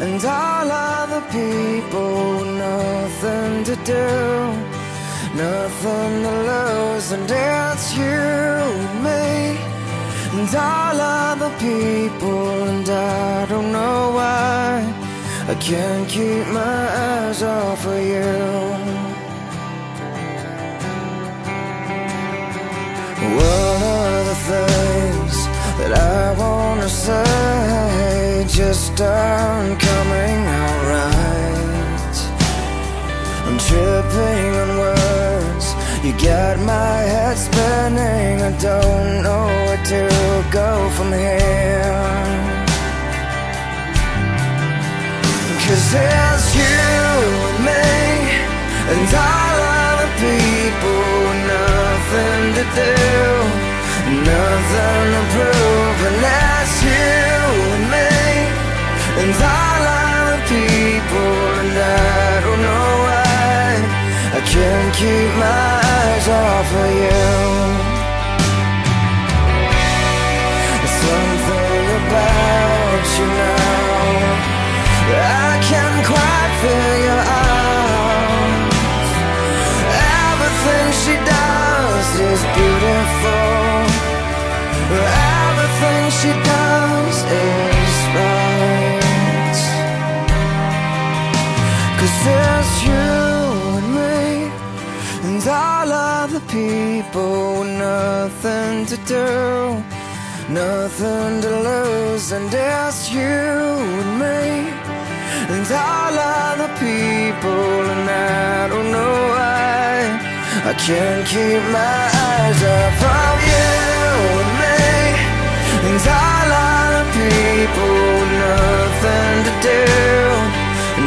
and all other people, nothing to do, nothing to lose, and it's you and me, and all other people, and I don't know why. I can't keep my eyes off of you. Aren't coming out right. I'm tripping on words, you got my head spinning. I don't know where to go from here. Cause it's you and me And all other people Nothing to do Nothing keep my eyes off of you. Something about you now I can't quite figure out Everything she does is beautiful. Everything she does is right. Cause there's you And all other people with nothing to do Nothing to lose And it's you and me. And all other people, and I don't know why I can't keep my eyes off of you and me, and all other people, nothing to do,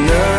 nothing